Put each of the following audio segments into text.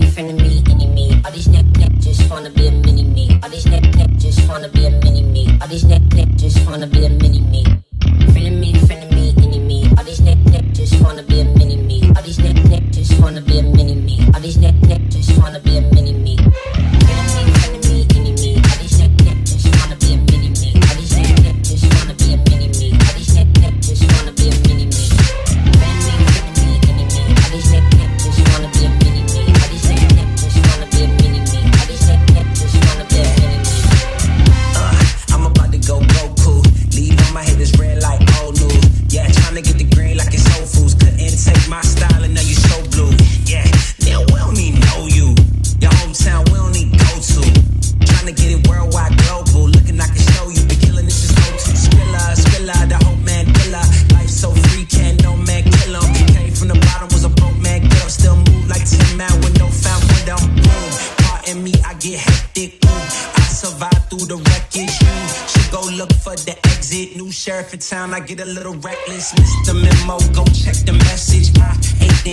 me, friend of me, enemy. All these neck neck just wanna be a mini me. All these neck neck just wanna be a mini me. All these neck neck just wanna be a mini me. Friend of me, friend of me, enemy. All these neck neck just wanna be a mini me. All these neck neck just wanna be a mini me. All these neck neck true. Should go look for the exit. New sheriff in town, I get a little reckless. Mr. Memo, go check the message. I ain't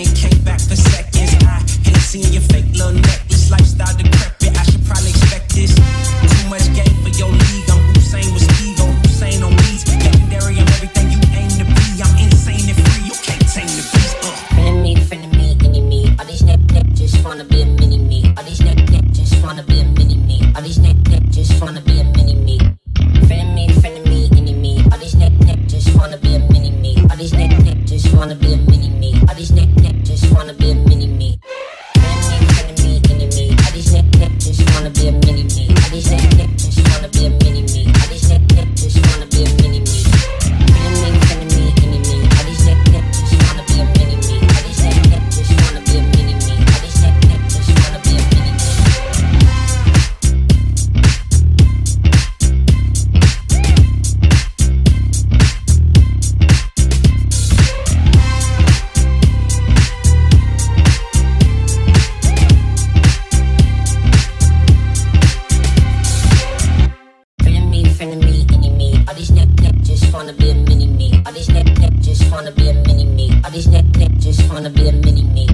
All these niggas just wanna be a mini me.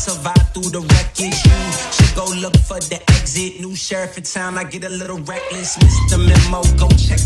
survive through the wreckage. You should go look for the exit. New sheriff in town, I get a little reckless. Mr. Memo, go check